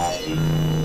Bye.